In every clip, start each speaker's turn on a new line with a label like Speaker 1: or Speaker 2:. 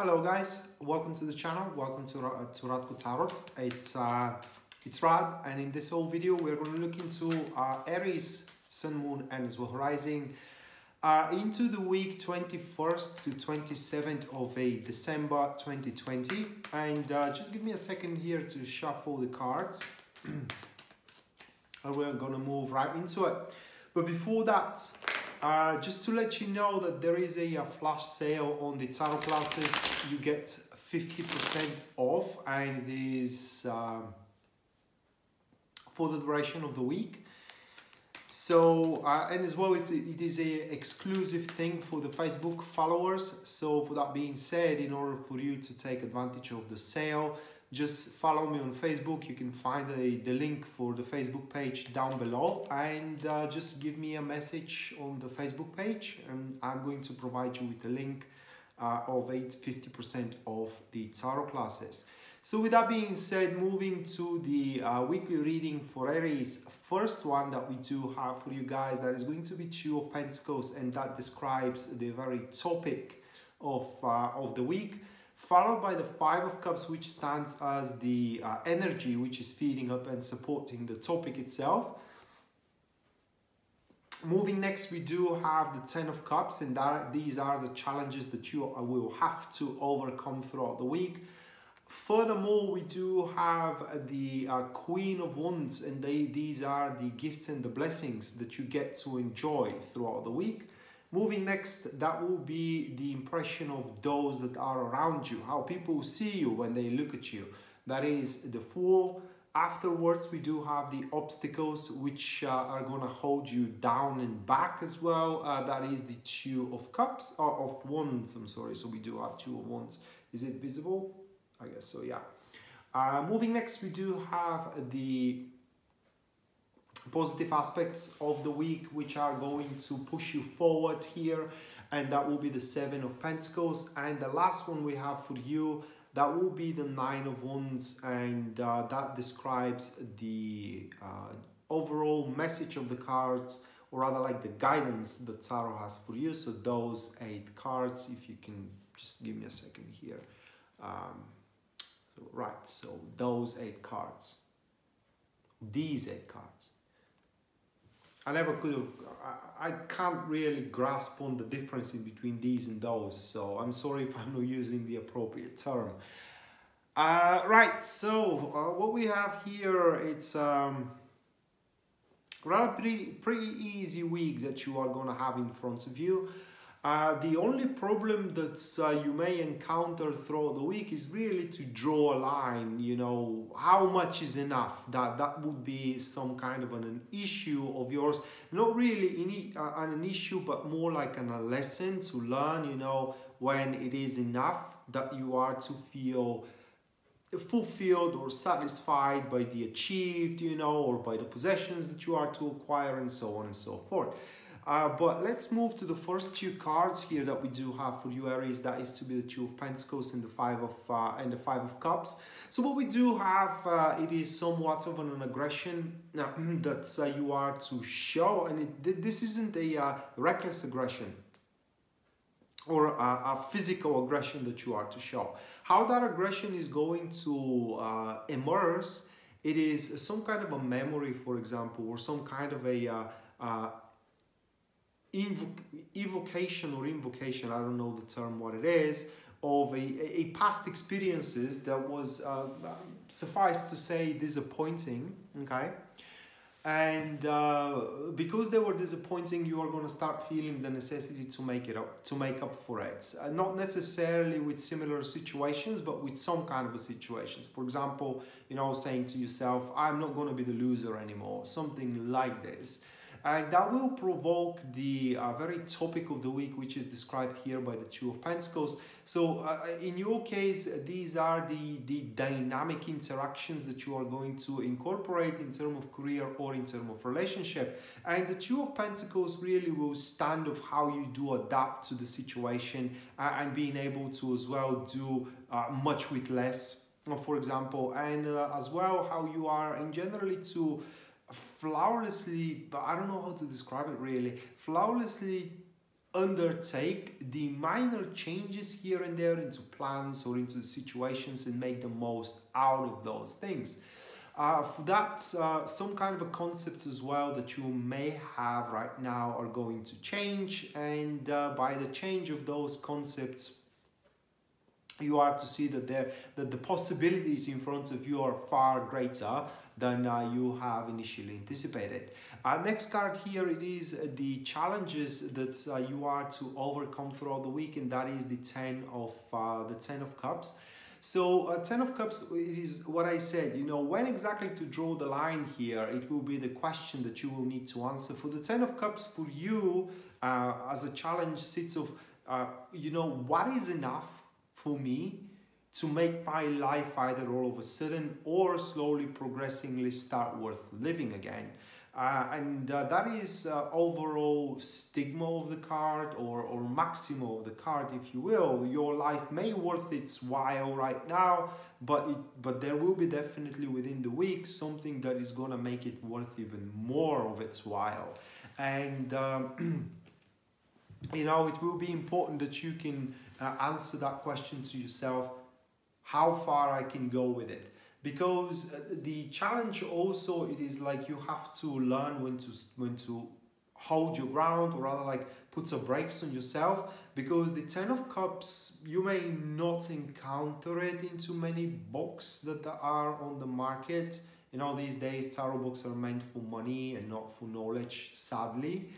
Speaker 1: Hello guys, welcome to the channel, welcome to, Ra- to Radko Tarot. It's, uh, it's Rad and in this whole video we're going to look into uh, Aries, Sun, Moon and as well Rising uh, into the week 21st to 27th of a December 2020 and uh, just give me a second here to shuffle the cards and we're going to move right into it. But before that, uh, just to let you know that there is a, a flash sale on the tarot classes. You get 50% off and it is um, for the duration of the week. So, uh, and as well, it's, it is a exclusive thing for the Facebook followers. So for that being said, in order for you to take advantage of the sale, just follow me on Facebook. You can find a, the link for the Facebook page down below and uh, just give me a message on the Facebook page and I'm going to provide you with a link uh, of 8 50% of the tarot classes. So with that being said, moving to the uh, weekly reading for Aries, first one that we do have for you guys that is going to be Two of Pentacles and that describes the very topic of, uh, of the week followed by the Five of Cups, which stands as the uh, energy which is feeding up and supporting the topic itself. Moving next, we do have the Ten of Cups, and that, these are the challenges that you will have to overcome throughout the week. Furthermore, we do have the uh, Queen of Wands, and they, these are the gifts and the blessings that you get to enjoy throughout the week. Moving next, that will be the impression of those that are around you, how people see you when they look at you. That is the Fool. Afterwards, we do have the obstacles which uh, are going to hold you down and back as well. Uh, that is the Two of Cups, or of Wands, I'm sorry. So we do have Two of Wands. Is it visible? I guess so, yeah. Uh, moving next, we do have the positive aspects of the week which are going to push you forward here. And that will be the seven of pentacles. And the last one we have for you that will be the nine of wands. And uh, that describes the uh, overall message of the cards or rather like the guidance that tarot has for you. So those eight cards if you can just give me a second here. Um, so right so those eight cards. These eight cards I never could I, can't really grasp on the difference in between these and those, so I'm sorry if I'm not using the appropriate term. Uh, right, so uh, what we have here, it's um, rather pretty, pretty easy week that you are gonna have in front of you. Uh, the only problem that uh, you may encounter throughout the week is really to draw a line, you know, how much is enough. That that would be some kind of an, an issue of yours. Not really in, uh, an issue, but more like an, a lesson to learn, you know, when it is enough that you are to feel fulfilled or satisfied by the achieved, you know, or by the possessions that you are to acquire and so on and so forth. Uh, but let's move to the first two cards here that we do have for you Aries. That is to be the Two of Pentacles and the Five of uh, and the Five of Cups. So what we do have, uh, it is somewhat of an, aggression that uh, you are to show, and it, this isn't a uh, reckless aggression or a, a, physical aggression that you are to show. How that aggression is going to uh, emerge, it is some kind of a memory, for example, or some kind of a evocation or invocation, I don't know the term what it is, of a, a past experiences that was, uh, suffice to say, disappointing, okay? And uh, because they were disappointing, you are going to start feeling the necessity to make it up, to make up for it. Uh, not necessarily with similar situations, but with some kind of a situation. For example, you know, saying to yourself, I'm not going to be the loser anymore, something like this and that will provoke the uh, very topic of the week which is described here by the two of pentacles. So uh, in your case these are the the dynamic interactions that you are going to incorporate in terms of career or in terms of relationship. And the two of pentacles really will stand of how you do adapt to the situation uh, and being able to as well do uh, much with less. For example and uh, as well how you are in generally to flawlessly, but I don't know how to describe it really, flawlessly undertake the minor changes here and there into plans or into situations and make the most out of those things. Uh, that's uh, some kind of a concepts as well that you may have right now are going to change and uh, by the change of those concepts you are to see that there that the possibilities in front of you are far greater than uh, you have initially anticipated. Uh, next card here it is the challenges that uh, you are to overcome throughout the week and that is the 10 of uh, the 10 of cups. So uh, 10 of cups is what I said, you know, when exactly to draw the line here, it will be the question that you will need to answer. For the 10 of cups, for you, uh, as a challenge sits of, uh, you know, what is enough for me to make my life either all of a sudden or slowly progressively start worth living again. Uh, and uh, that is uh, overall stigma of the card or, or maximo of the card if you will your life may worth its while right now but it but there will be definitely within the week something that is going to make it worth even more of its while and um, you know it will be important that you can answer that question to yourself how far i can go with it. Because uh, the challenge also it is like you have to learn when to when to hold your ground or rather like put some brakes on yourself. Because the 10 of cups you may not encounter it in too many books that are on the market. You know these days tarot books are meant for money and not for knowledge sadly.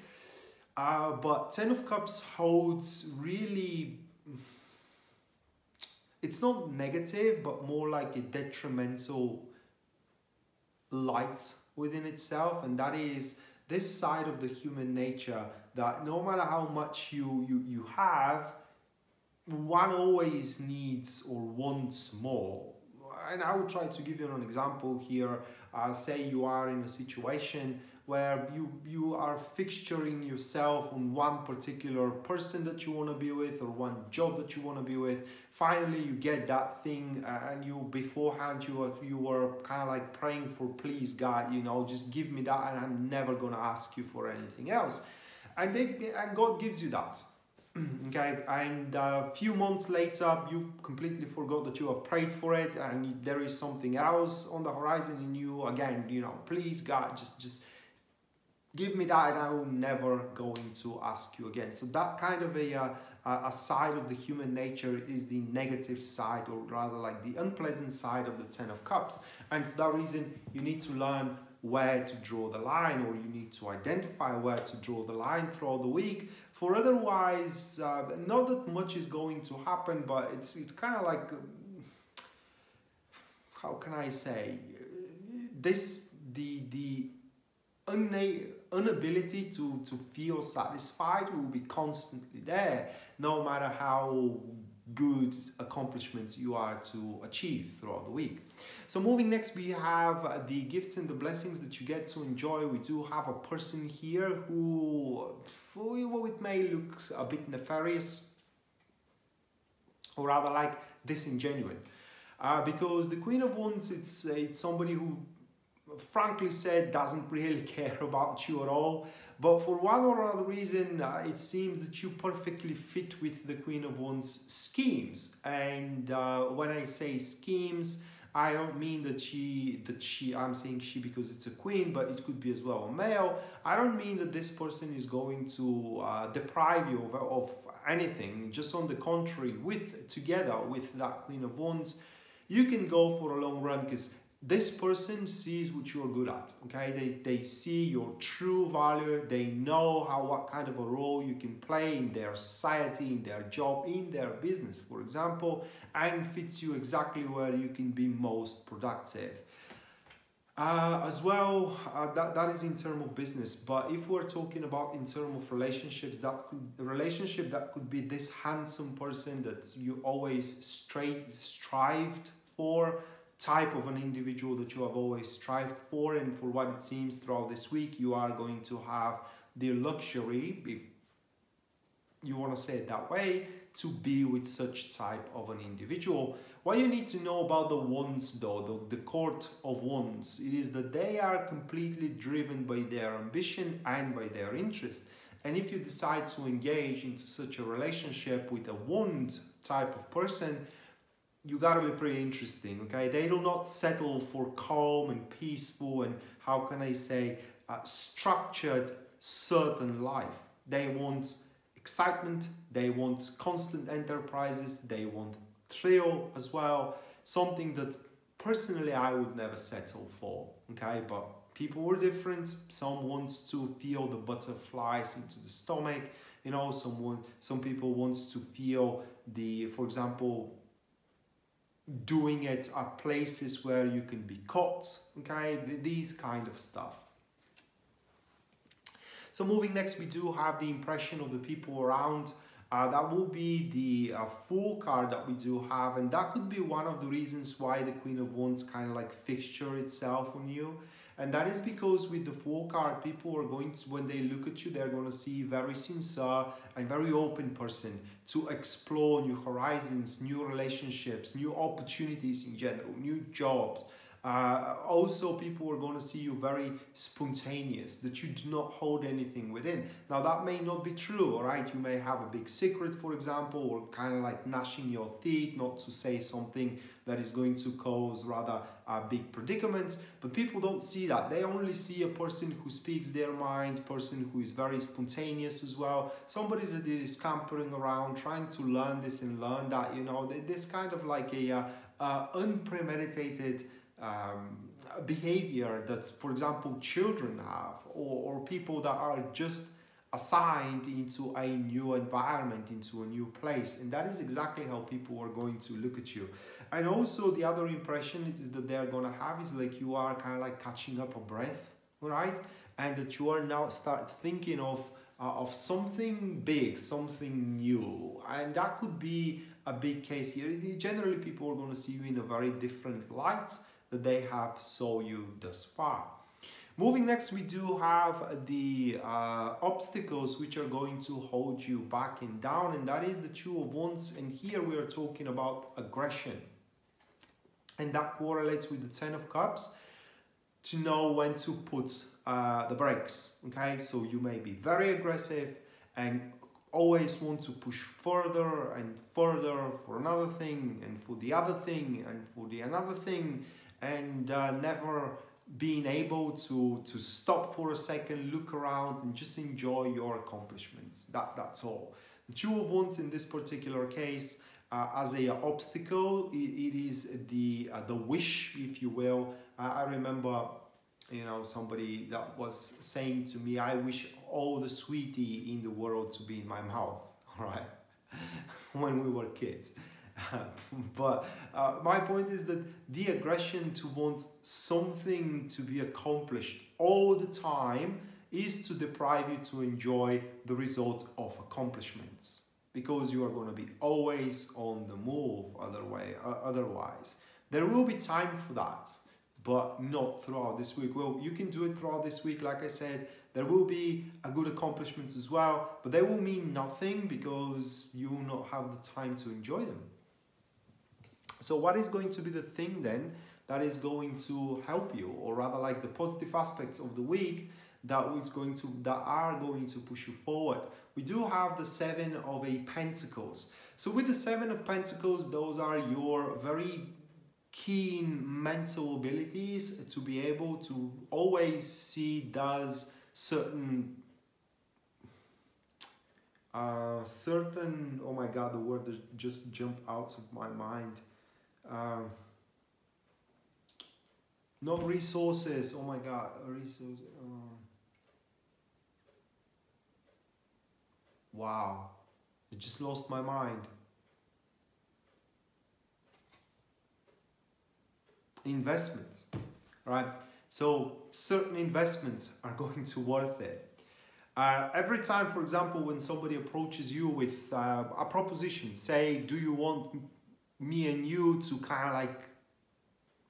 Speaker 1: Uh, but 10 of cups holds really it's not negative, but more like a detrimental light within itself, and that is this side of the human nature that no matter how much you you, you have, one always needs or wants more. And I will try to give you an example here. Uh, say you are in a situation where you, you are fixturing yourself on one particular person that you want to be with or one job that you want to be with. Finally, you get that thing and you beforehand you were, you were kind of like praying for please God, you know, just give me that and I'm never going to ask you for anything else. And, they, and God gives you that. okay and a uh, few months later you completely forgot that you have prayed for it and there is something else on the horizon and you again you know please god just just give me that and I will never going to ask you again. So that kind of a, uh, a side of the human nature is the negative side or rather like the unpleasant side of the Ten of Cups. And for that reason, you need to learn where to draw the line or you need to identify where to draw the line throughout the week for otherwise uh, not that much is going to happen but it's it's kind of like how can I say this the the inability to, to feel satisfied will be constantly there, no matter how good accomplishments you are to achieve throughout the week. So moving next, we have the gifts and the blessings that you get to enjoy. We do have a person here who, well, it may look a bit nefarious, or rather like disingenuous. Uh, because the Queen of Wands, it's, it's somebody who frankly said doesn't really care about you at all. But for one or another reason uh, it seems that you perfectly fit with the Queen of Wands schemes. And uh, when I say schemes I don't mean that she that she I'm saying she because it's a queen but it could be as well a male. I don't mean that this person is going to uh, deprive you of, of anything. Just on the contrary with together with that Queen of Wands you can go for a long run because this person sees what you're good at okay? They, they see your true value. They know how what kind of a role you can play in their society in their job in their business. For example and fits you exactly where you can be most productive. Uh, as well uh, that, that is in terms of business. But if we're talking about in terms of relationships that could, relationship that could be this handsome person that you always straight strived for type of an individual that you have always strived for and for what it seems throughout this week you are going to have the luxury if you want to say it that way to be with such type of an individual. What you need to know about the wands though the, the court of wands it is that they are completely driven by their ambition and by their interest. And if you decide to engage into such a relationship with a wand type of person, you gotta be pretty interesting, okay? They do not settle for calm and peaceful and how can I say, uh, structured certain life. They want excitement, they want constant enterprises, they want thrill as well, something that personally I would never settle for, okay? But people are different. Some wants to feel the butterflies into the stomach, you know, someone some people wants to feel the, for example, doing it at places where you can be caught, okay? These kind of stuff. So moving next, we do have the impression of the people around. Uh, that will be the uh, Fool card that we do have and that could be one of the reasons why the Queen of Wands kind of like fixture itself on you. And that is because with the Fool card, people are going to, when they look at you, they're going to see very sincere and very open person to explore new horizons, new relationships, new opportunities in general, new jobs, uh, also, people are going to see you very spontaneous, that you do not hold anything within. Now, that may not be true, all right? You may have a big secret, for example, or kind of like gnashing your teeth, not to say something that is going to cause rather big predicaments. But people don't see that. They only see a person who speaks their mind, person who is very spontaneous as well, somebody that is scampering around, trying to learn this and learn that, you know, this kind of like a uh, uh, unpremeditated um, behavior that, for example, children have or, or people that are just assigned into a new environment, into a new place. And that is exactly how people are going to look at you. And also the other impression is that they're going to have is like you are kind of like catching up a breath, right? And that you are now start thinking of uh, of something big, something new. And that could be a big case here. Generally, people are going to see you in a very different light that they have saw you thus far. Moving next, we do have the uh, obstacles which are going to hold you back and down, and that is the Two of Wands. And here we are talking about aggression, and that correlates with the Ten of Cups to know when to put uh, the brakes. Okay, so you may be very aggressive and always want to push further and further for another thing and for the other thing and for the another thing and uh, never being able to to stop for a second look around and just enjoy your accomplishments. That that's all. The two of wands in this particular case uh, as a obstacle it, it is the uh, the wish if you will. I remember you know somebody that was saying to me i wish all the sweetie in the world to be in my mouth all right? When we were kids but uh, my point is that the aggression to want something to be accomplished all the time is to deprive you to enjoy the result of accomplishments because you are going to be always on the move other way, uh, otherwise. There will be time for that but not throughout this week. Well you can do it throughout this week like i said. There will be a good accomplishments as well but they will mean nothing because you will not have the time to enjoy them so what is going to be the thing then that is going to help you or rather like the positive aspects of the week that is going to that are going to push you forward. We do have the 7 of a pentacles. So with the 7 of pentacles those are your very keen mental abilities to be able to always see does certain uh, certain oh my god the word just jumped out of my mind um, no resources. Oh my God, resources. Um, wow, I just lost my mind. Investments, right? So certain investments are going to worth it. Uh, every time, for example, when somebody approaches you with uh, a proposition, say, do you want me and you to kind of like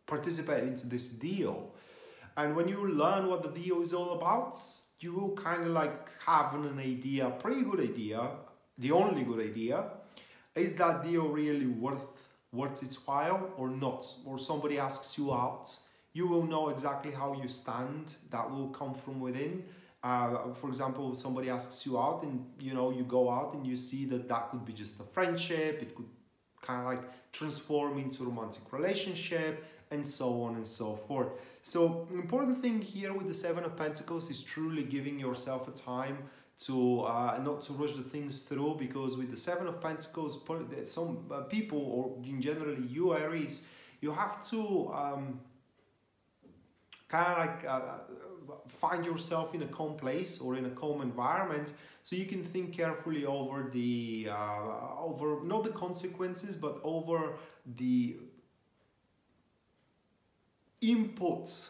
Speaker 1: participate into this deal. And when you learn what the deal is all about, you will kind of like have an idea, pretty good idea, the only good idea, is that deal really worth worth its while or not? Or somebody asks you out, you will know exactly how you stand, that will come from within, Uh, for example, somebody asks you out and you know you go out and you see that that could be just a friendship. It could kind of like transform into romantic relationship and so on and so forth. So important thing here with the Seven of Pentacles is truly giving yourself a time to uh, not to rush the things through because with the Seven of Pentacles, some uh, people or in generally you Aries, you have to um, kind of like uh, find yourself in a calm place or in a calm environment so you can think carefully over the uh, over not the consequences but over the inputs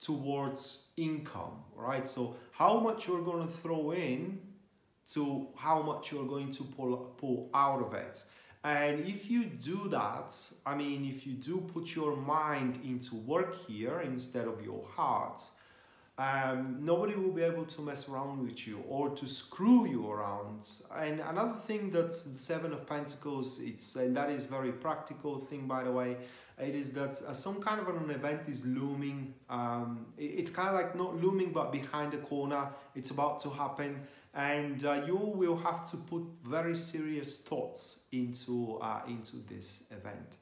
Speaker 1: towards income right? So how much you're going to throw in to how much you're going to pull pull out of it. And if you do that i mean if you do put your mind into work here instead of your heart um, nobody will be able to mess around with you or to screw you around. And another thing that's the Seven of Pentacles, it's and that is very practical thing by the way. It is that uh, some kind of an event is looming. Um, it, it's kind of like not looming, but behind the corner. It's about to happen, and uh, you will have to put very serious thoughts into uh, into this event.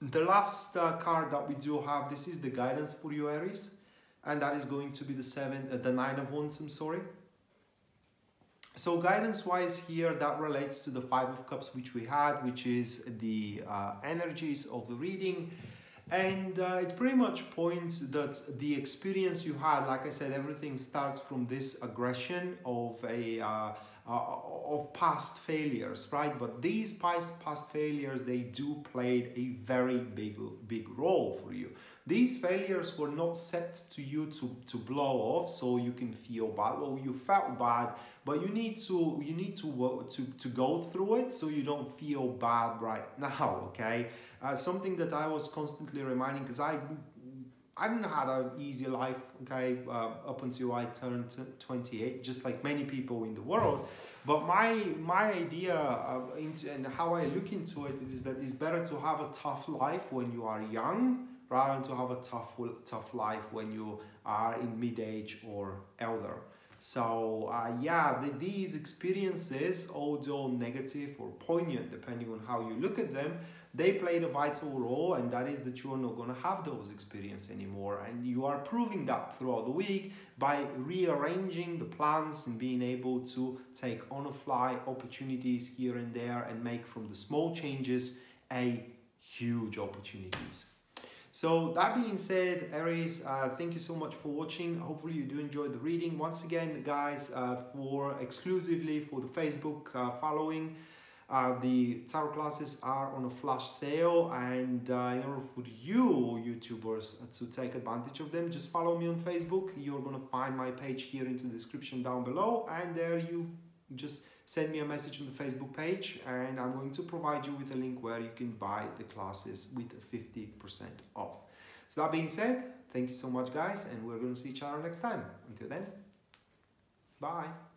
Speaker 1: The last uh, card that we do have, this is the guidance for you, Aries and that is going to be the seven, uh, the nine of wands, I'm sorry. So guidance wise here, that relates to the five of cups which we had, which is the uh, energies of the reading. And uh, it pretty much points that the experience you had, like I said, everything starts from this aggression of a uh, of past failures, right? But these past past failures, they do played a very big big role for you. These failures were not set to you to, to blow off so you can feel bad. Well, you felt bad, but you need to you need to to, to go through it so you don't feel bad right now, okay? Uh, something that I was constantly reminding because I I didn't have an easy life, okay, uh, up until I turned 28, just like many people in the world. But my my idea into, and how I look into it is that it's better to have a tough life when you are young rather than to have a tough, tough life when you are in mid-age or elder. So uh, yeah, the, these experiences, although negative or poignant, depending on how you look at them, they played a vital role and that is that you are not going to have those experiences anymore and you are proving that throughout the week by rearranging the plans and being able to take on a fly opportunities here and there and make from the small changes a huge opportunities so that being said, Aries, uh, thank you so much for watching. Hopefully you do enjoy the reading. Once again, guys, uh, for exclusively for the Facebook uh, following, uh, the tarot classes are on a flash sale and uh, in order for you YouTubers to take advantage of them, just follow me on Facebook. You're to find my page here in the description down below and there you just send me a message on the Facebook page and I'm going to provide you with a link where you can buy the classes with 50% off. So that being said, thank you so much guys and we're going to see each other next time. Until then, bye.